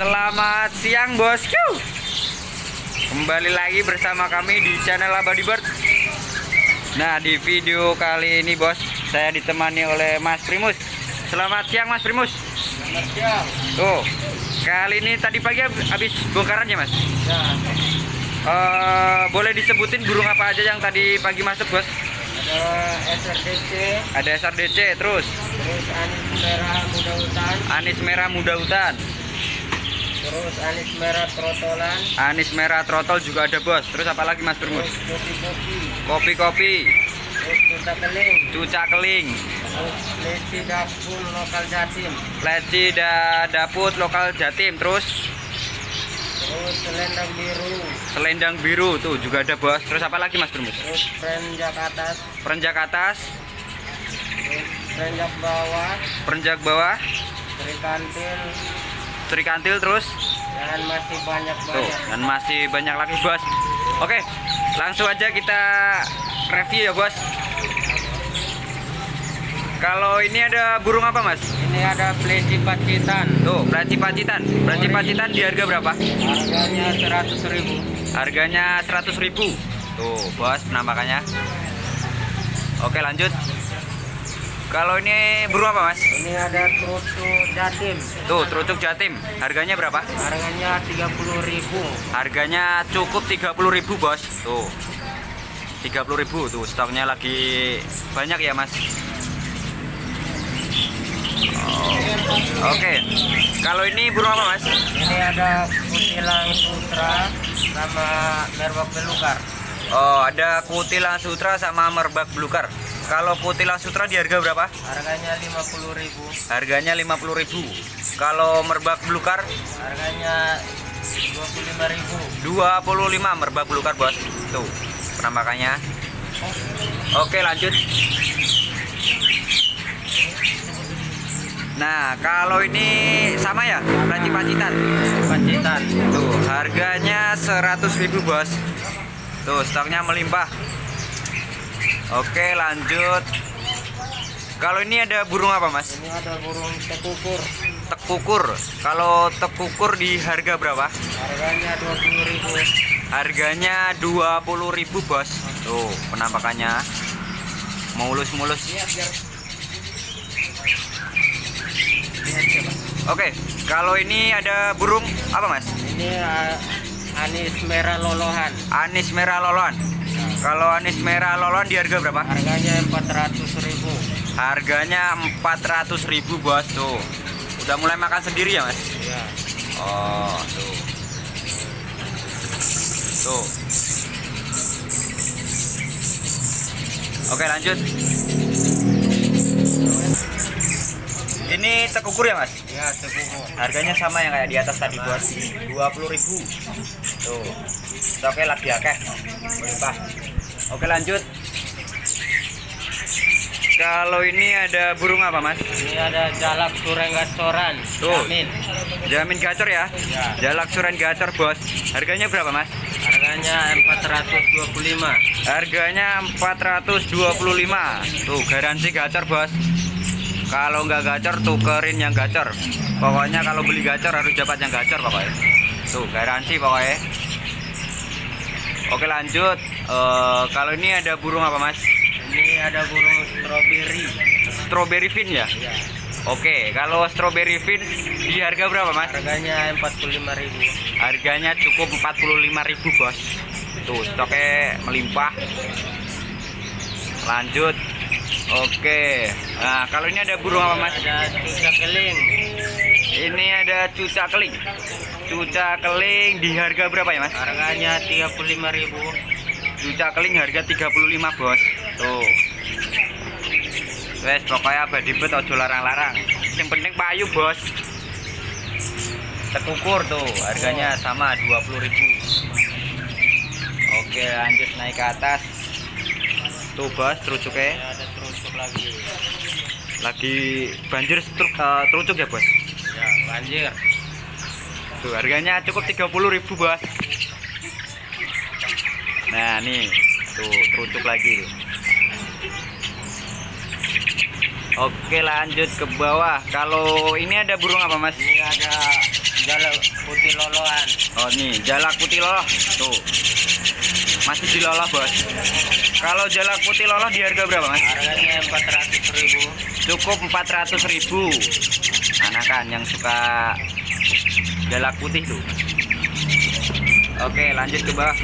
Selamat siang bosku. Kembali lagi bersama kami di channel Abadi Bird. Nah di video kali ini bos Saya ditemani oleh Mas Primus. Selamat siang Mas Primus. Selamat siang. Tuh Kali ini tadi pagi hab- habis bongkaran ya Mas? Ya, Eh, Boleh disebutin burung apa aja yang tadi pagi masuk bos? Ada SRDC, Ada SRDC terus? Terus anis merah muda hutan, Anis merah muda hutan terus anis merah trotolan, Anis merah trotol juga ada bos. Terus apa lagi Mas Primus kopi-kopi, terus kuta keling, Cucak keling. Terus leci dapur lokal jatim, Leci da daput lokal Jatim. Terus? Terus selendang biru, selendang biru. Tuh juga ada bos. Terus apa lagi mas Bermus terus perenjak atas, perenjak atas. Terus perenjak bawah, perenjak bawah trikantil, trikantil terus? Dan masih tuh banyak-banyak. dan masih banyak lagi bos. Oke langsung aja kita review ya bos. Kalau ini ada burung apa mas? Ini ada pleci pacitan, tuh beranci pacitan. Beranci pacitan di harga berapa? Harganya 100.000 ribu. harganya 100.000 tuh bos penampakannya oke lanjut kalau ini burung apa mas Ini ada trutu jatim, Tuh, terucuk jatim. Harganya berapa? harganya 30.000. Harganya cukup 30.000, Bos. Tuh. 30.000 tuh stoknya lagi banyak ya, Mas. Oh, Oke. Kalau ini burung apa, Mas? Ini ada kutilang sutra sama merbak belukar. Oh, ada kutilang sutra sama merbak belukar. Kalau kutilang sutra di harga berapa? Harganya 50.000. Harganya 50.000. Kalau merbak belukar Harganya 25.000. 25 merbak belukar, Bos. Tuh, penampakannya. Oke, lanjut. Nah, kalau ini sama ya, Ranci Pacitan. Pacitan. Tuh, harganya 100.000, Bos. Tuh, stoknya melimpah. Oke, lanjut. Kalau ini ada burung apa, Mas? Ini ada burung tekukur. Tekukur. Kalau tekukur di harga berapa? Harganya 20.000. Harganya 20.000, Bos. Tuh, penampakannya mulus-mulus. Oke, kalau ini ada burung apa, Mas? Ini ah, anis merah lolohan. Anis merah lolon. Kalau anis merah lolon di harga berapa? Harganya 400.000. Harganya 400.000, Bos. Tuh. Udah mulai makan sendiri ya, Mas? Ya. Oh, tuh. Tuh. Oke, lanjut. Ini tekukur ya, Mas? Ya, tekukur. Harganya sama yang kayak di atas tadi, Bos. 20.000. Tuh. Oke, lagi akeh. Melimpah. Oke, lanjut. Kalau ini ada burung apa, Mas? Ini ada jalak surenggacoran. Tuh. Jamin. Jamin gacor ya? Ya. Jalak suren gacor, Bos. Harganya berapa, Mas? Harganya 425. Harganya 425. Tuh, garansi gacor, Bos. Kalau nggak gacor, tukerin yang gacor. Pokoknya kalau beli gacor harus dapat yang gacor pokoknya. Tuh, garansi pokoknya. Oke, lanjut. Eh, kalau ini ada burung apa, Mas? Ini ada burung strawberry. Strawberry fin ya? Ya. Oke, kalau strawberry fin di harga berapa, Mas? Harganya 45.000. Harganya cukup 45.000, Bos. Tuh, stoknya melimpah. Lanjut. Oke. Nah, kalau ini ada burung apa, Mas? Ada cucak keling. Ini ada cuca keling. Cuca keling di harga berapa ya, Mas? Harganya 35.000. Cuca keling harga 35, Bos. Tuh. Wes, pokoknya abadi bet ojo larang-larang. Yang penting payu, Bos. Tekukur tuh, harganya sama 20.000. Oke, lanjut naik ke atas. Tuh, Bos, terucuknya. Ini ada terucuk lagi. Lagi banjir eh, terucuk ya, Bos? Banjir. Tuh, harganya cukup 30.000, Bos. Nah, nih. Tuh, terucuk lagi. tuh. Oke, lanjut ke bawah. Kalau ini ada burung apa, Mas? Ini ada jalak nih jalak putih loloh tuh masih di loloh bos kalau jalak putih loloh di harga berapa mas Harganya 400.000. cukup 400.000 anakan yang suka jalak putih tuh. Oke lanjut ke bawah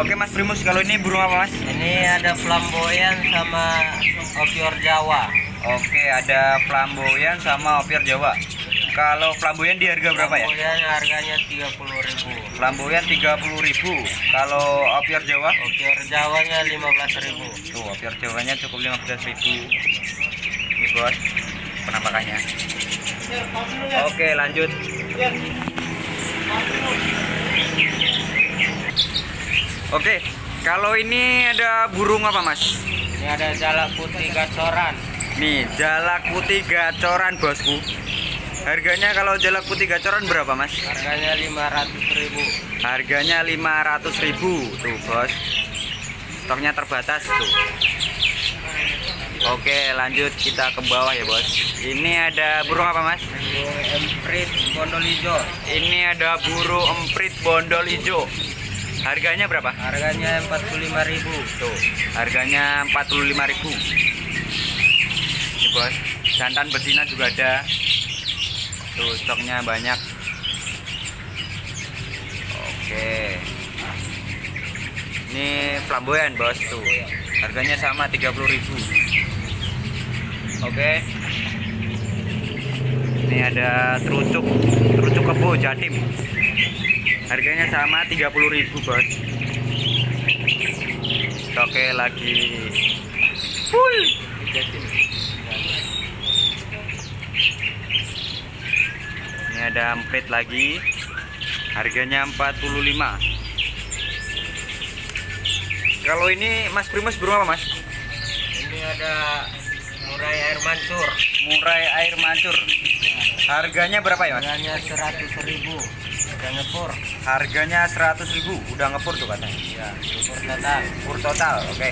oke mas Primus kalau ini burung apa mas? Ini ada flamboyan sama opior Jawa. oke ada flamboyan sama opior jawa. Kalau flamboyan di harga berapa ya? Flamboyan harganya 30.000. flamboyan 30.000 kalau opior jawa? Opior Jawanya 15.000. tuh opior jawanya cukup 15.000 ini bos penampakannya. Oke lanjut. Oke kalau ini ada burung apa mas? Ini ada jalak putih gacoran. nih jalak putih gacoran bosku. Harganya kalau jalak putih gacoran berapa mas? Harganya 500.000. harganya 500.000 tuh bos. Stoknya terbatas tuh oke lanjut kita ke bawah ya bos. Ini ada burung apa mas? Burung emprit bondol hijau. ini ada burung emprit bondol hijau. Harganya berapa? Harganya 45.000. tuh harganya 45.000 ini bos. Jantan betina juga ada. Tuh stoknya banyak. Oke. Ini flamboyan bos. Tuh harganya sama 30.000 oke. Ini ada terucuk terucuk kebo jatim. Harganya sama 30.000 bos. Stoknya lagi. Full. Ini ada emprit lagi. Harganya 45 kalau ini mas primus burung apa mas? Ini ada murai air mancur. murai air mancur. Harganya berapa ya mas? Harganya 100.000. Udah ngepur. harganya 100.000 udah ngepur tuh katanya? Ya, ngepur total. pur total oke.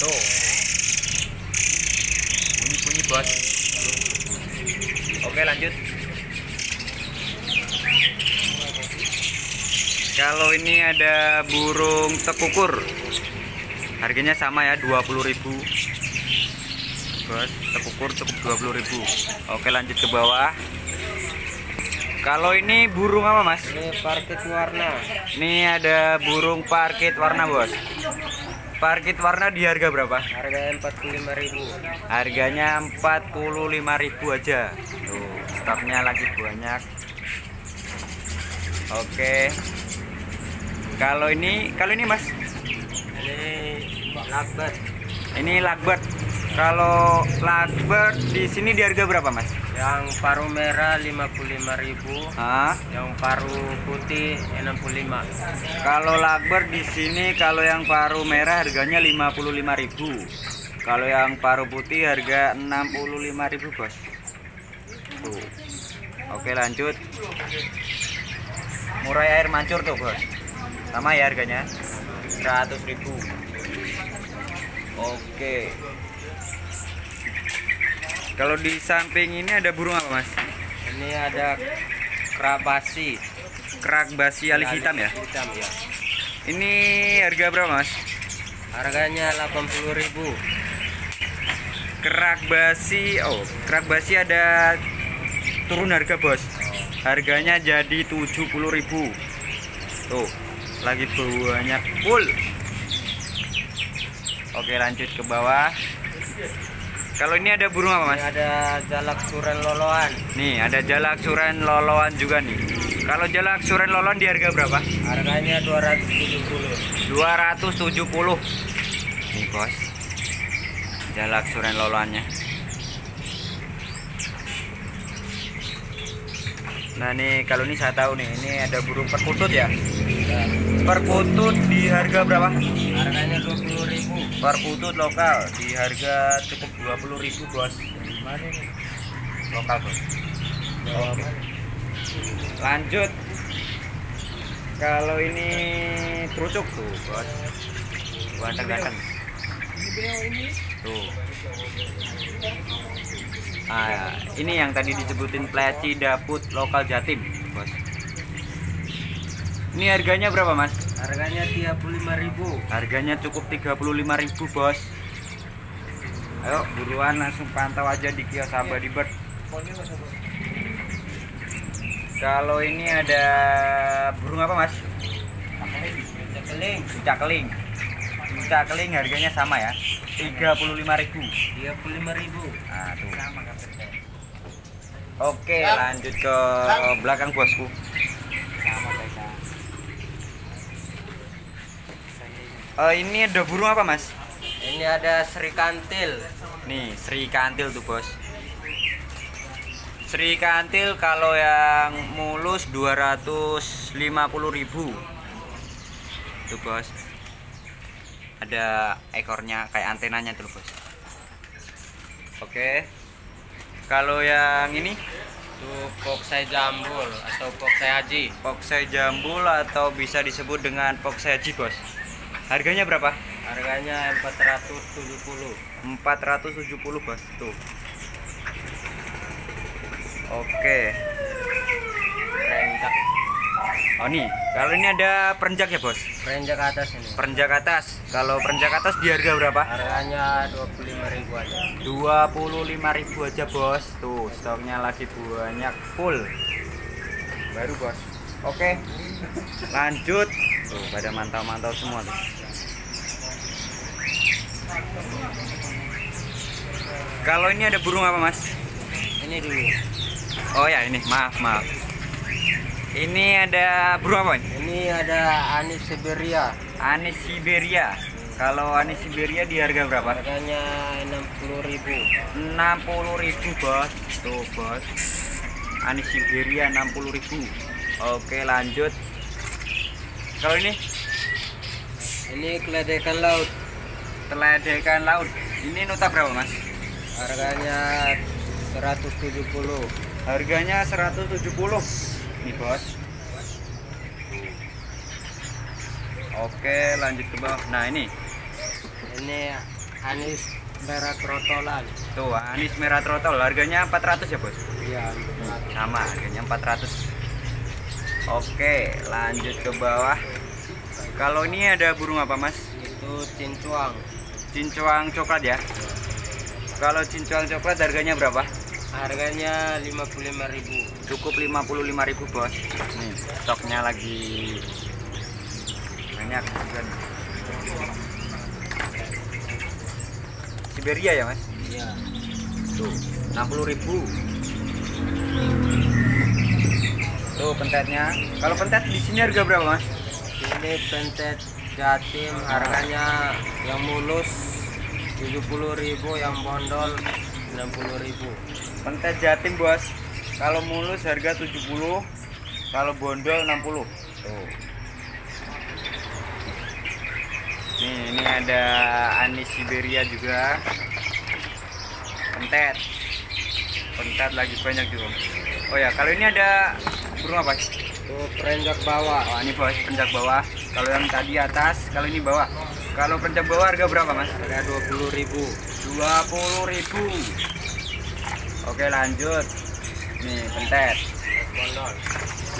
Tuh. Bunyi bunyi bos. Oke lanjut. Kalau ini ada burung tekukur. Harganya sama ya 20.000 bos tekukur cukup 20.000 oke lanjut ke bawah. Kalau ini burung apa mas? Ini parkit warna. ini ada burung parkit warna bos. Parkit warna di harga berapa? Harganya 45.000. harganya 45.000 aja. Tuh stoknya lagi banyak. Oke. Kalau ini kalau ini mas? Ini lakbet. ini lagbird kalau lagbird di sini di harga berapa mas Yang paru merah 55.000. Hah? Yang paru putih 65. Kalau lagbird di sini kalau yang paru merah harganya 55.000. Kalau yang paru putih harga 65.000, Bos. Tuh. Oke, lanjut. Murai air mancur tuh, Bos. Sama ya harganya. 100.000. Oke. Kalau di samping ini ada burung apa, Mas? Ini ada kerabasi. Kerak basi alis hitam ya. Hitam ya. Ini harga berapa, Mas? Harganya 80.000. kerak basi oh kerak basi ada turun harga bos harganya jadi 70.000 tuh lagi banyak full oke lanjut ke bawah kalau ini ada burung apa Ini mas ada jalak suren loloan. nih ada jalak suren loloan juga nih. Kalau jalak suren loloan di harga berapa? Harganya 270. 270 nih bos. Jalak suren loloannya. Nah nih kalau ini saya tahu nih ini ada burung perkutut ya perkutut di harga berapa? Harganya 20.000. perkutut lokal di harga cukup 20.000 bos. Mana nih? lokal bos. Oke. lanjut. Kalau ini kerucuk tuh bos. Ganteng-ganteng tuh. Ah ini yang tadi disebutin pleci daput lokal jatim Ini harganya berapa, Mas? Harganya 35.000. Harganya cukup 35.000, Bos. Ayo buruan langsung pantau aja di kios Abadi Bird. Kalau ini ada burung apa, Mas? Cekeling Cakeling. Cakeling harganya sama ya. 35.000. 35.000. Nah, tuh. Oke, lanjut ke belakang bosku. Sama guys. Eh, ini ada burung apa, Mas? Ini ada Sri Kantil. Nih, Sri Kantil tuh, Bos. Sri Kantil kalau yang mulus 250.000. Tuh, Bos. Ada ekornya kayak antenanya tuh, Bos. Oke. Kalau yang ini Itu Poksai Jambul atau Poksai Haji. Poksai jambul atau bisa disebut dengan Poksai haji, Bos. Harganya berapa? Harganya 470. 470 bos tuh oke Renjak. oh nih kalau ini ada perenjak ya bos Renjak atas ini. perenjak atas kalau perenjak atas di harga berapa Harganya 25.000 aja. 25.000 aja bos tuh stoknya lagi banyak full baru bos oke lanjut tuh pada mantau-mantau semua tuh kalau ini ada burung apa mas Ini dulu. Oh ya ini, maaf maaf. Ini ada burung apa ini? Ini ada Anis Siberia. Anis Siberia. Kalau anis Siberia di harga berapa? Harganya 60.000. 60.000 bos. Tuh bos. Anis Siberia 60.000. Oke lanjut. Kalau ini Ini keledekan laut. teladekan laut. Ini nota berapa mas? Harganya 170. Harganya 170 Nih bos Oke lanjut ke bawah Nah ini Ini Anis merah krotolan. Tuh anis merah trotol Harganya 400 ya bos Iya. Sama harganya 400 Oke lanjut ke bawah Kalau ini ada burung apa mas? Itu cincuang. Cincuang coklat ya Kalau cincuang coklat harganya berapa? Harganya 55.000. Cukup 55.000 bos Nih stoknya lagi Banyak juga. Siberia ya mas? Iya. Tuh 60.000 Tuh pentetnya. Kalau pentet di sini harga berapa mas? Ini pentet jatim harganya yang mulus 70.000, yang bondol 60.000. Pentet jatim bos. Kalau mulus harga 70 Kalau bondol 60 Tuh. Nih ini ada anis Siberia juga. Pentet. Pentet lagi banyak juga. Oh ya kalau ini ada burung apa? Itu perenjak bawah. Oh ini bos penjak bawah. Kalau yang tadi atas Kalau ini bawah. Kalau penjak bawah harga berapa mas? Harga 20.000. 20.000 Oke lanjut. Nih pentet.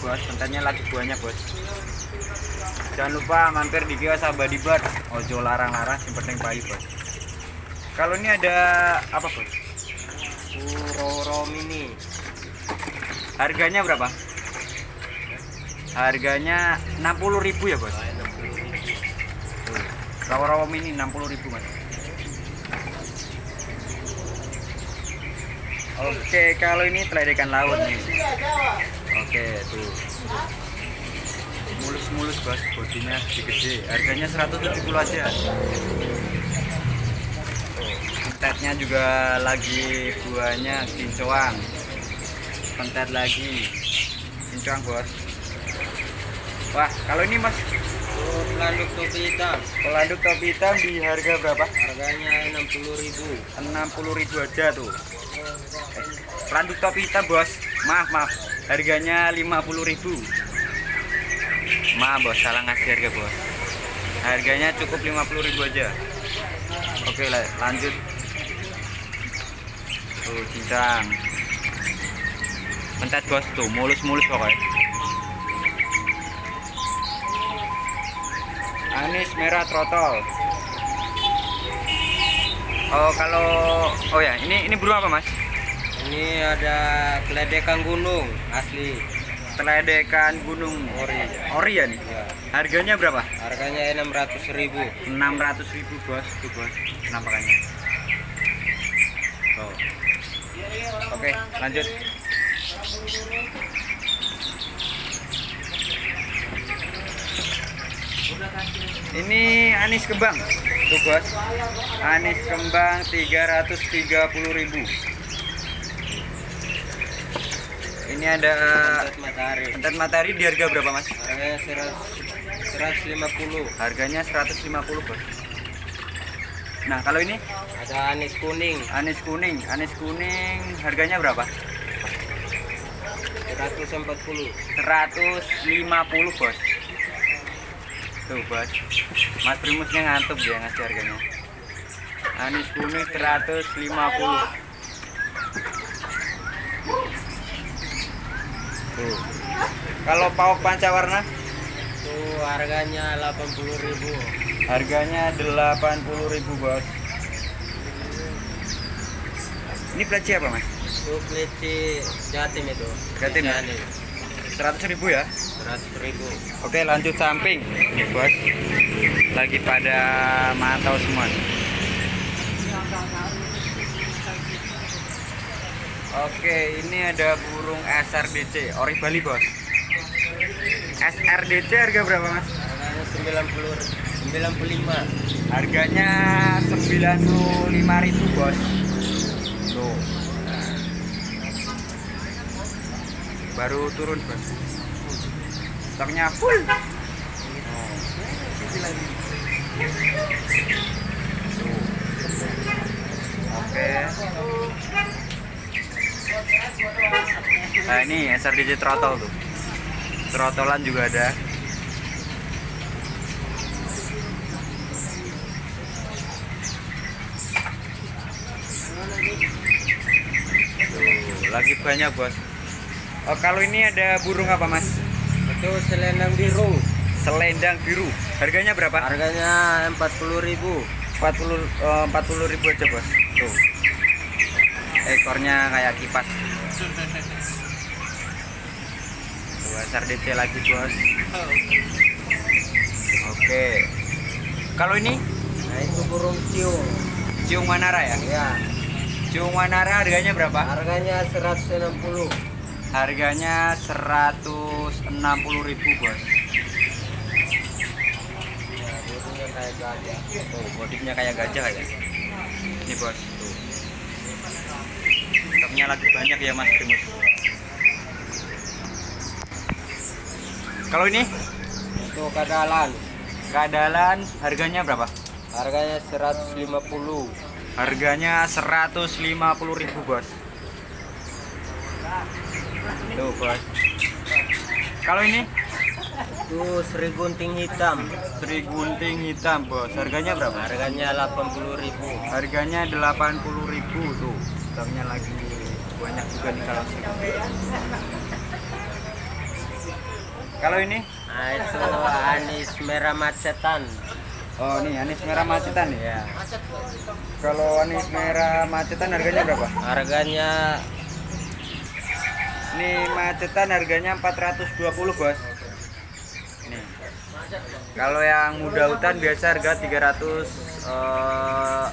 Bos pentetnya lagi banyak bos. Jangan lupa mampir di kios abadi bar ojo larang-larang sing penting bayi bos. Kalau ini ada apa bos? Roro mini. harganya berapa harganya 60.000 ya bos? Rawa-rawa mini 60.000 mas. Oke kalau ini teladekan laut nih. Oke tuh. Mulus-mulus bos. Bodinya gede harganya 170 aja. Pentetnya juga lagi buahnya kincoang pentet lagi kincoang bos wah kalau ini mas? Pelanduk topi hitam. pelanduk topi hitam di harga berapa? Harganya 60.000. 60.000 aja tuh. Eh, pelanduk topi hitam bos. Maaf maaf. Harganya 50.000 maaf bos. Salah ngasih harga bos. Harganya cukup 50.000 aja. Oke la- lanjut. Tuh cincang. Pentet bos. Tuh mulus-mulus pokoknya Anis merah trotol. Oh kalau oh ya ini ini burung apa mas? Ini ada keledekan gunung asli. Teledekan gunung Ori. ori ya nih. Ya. Harganya berapa? Harganya 600.000 ribu. 600 ribu bos, tuh bos, penampakannya. Oh. Oke, lanjut. Ini anis kembang, tuh bos. Anis kembang 330.000. Ini ada Pantat matahari. entet matahari di harga berapa mas? Harganya 100, 150. Harganya 150 bos. Nah kalau ini Ada anis kuning anis kuning, anis kuning harganya berapa? 140. 150 bos. Tuh bos, Mas Primusnya ngantuk dia ngasih harganya. Anis kuning 150. Tuh. Kalau pauk pancawarna Itu harganya 80.000 ribu. harganya 80.000 bos. Ini pelaci apa mas? Itu keliti jatim itu. Jatim ya? Jatim. 100 ribu ya? 100 ribu. Oke lanjut samping Nih, bos Lagi pada mantau semua Oke ini ada burung SRDC Ori Bali bos SRDC harga berapa mas? Harganya 90 95. Harganya 95.000 bos Tuh Baru turun bos Stoknya full Oke. Nah ini SRDJ throttle tuh. Throttlean juga ada. Tuh, lagi banyak bos. Oh, kalau ini ada burung apa mas? Itu selendang biru. Selendang biru. Harganya berapa? Harganya 40.000 ribu. 40 eh, 40 ribu aja bos tuh ekornya kayak kipas tuh SRDC lagi bos oke kalau ini Nah itu burung ciung. ciung manara ya Ya. ciung manara harganya berapa Harganya 160. Harganya 160 ribu bos Ya, burungnya kayak gajah. bodinya kayak gajah ya ini bos tuh stoknya lagi banyak ya mas Primus kalau ini Itu kadalan. keadalan harganya berapa Harganya 150. harganya 150.000 ribu bos tuh bos kalau ini Itu Sri Gunting hitam. Sri Gunting hitam bos harganya berapa Harganya 80.000 ribu. harganya 80.000 tuh stoknya lagi banyak juga nih kalau Gunting. kalau ini Nah itu anis merah macetan. oh nih anis merah macetan Ya. kalau anis merah macetan harganya berapa Harganya ini macetan harganya 420 bos. Nih kalau yang muda hutan biasa harga 300 eh,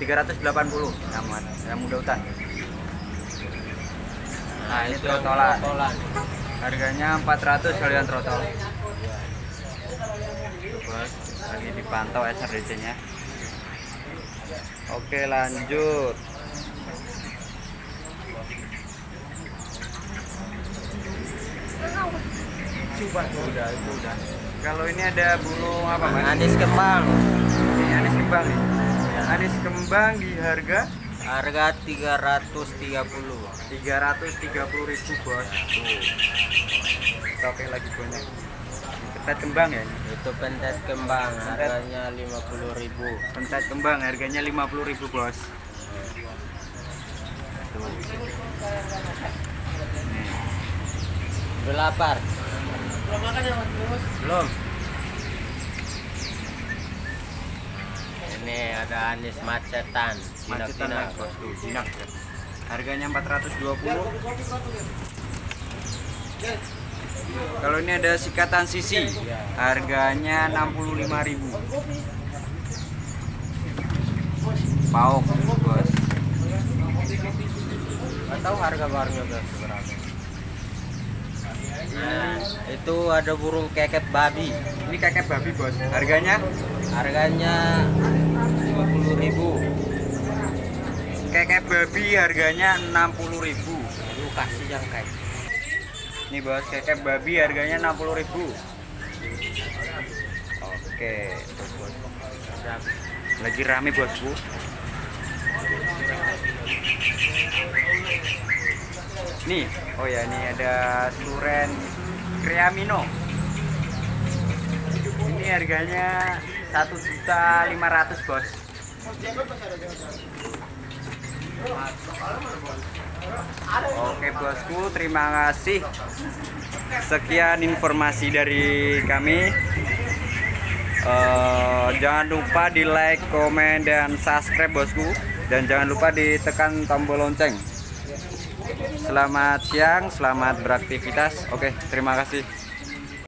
380 yang, ma- yang muda hutan. Nah ini trotolan. Harganya 400 kalian trotol. Bos. Lagi dipantau SRDC nya oke lanjut Coba tuh udah itu udah kalau ini ada burung apa mas? Anis kembang. Ini anis kembang nih anis kembang di harga Harga 330. 330 ribu bos tuh stoknya lagi banyak Ketat kembang ya Itu pentet kembang. Harganya 50.000 ribu. Pentat kembang harganya 50.000 bos. Tuh. Udah lapar? Belum. Ini ada anis macetan. macetan lagi bosku jinak ya. harganya 420 kalau ini ada sikatan sisi harganya 65.000 pauk bos tahu harga barunya berapa. Nah, itu ada burung keket babi. ini kakek babi bos harganya Harganya 50.000. kakek babi harganya 60.000 Lu kasih yang kayak Nih bos, kekep babi harganya 60.000. Oke, bos, bos. Lagi rame bosku. Nih, oh ya ini ada suren Creamino. Ini harganya 1.500 bos. Oke bosku, terima kasih. Sekian informasi dari kami. Eh, jangan lupa di like, komen, dan subscribe bosku. Dan jangan lupa ditekan tombol lonceng. Selamat siang, selamat beraktivitas. Oke, terima kasih.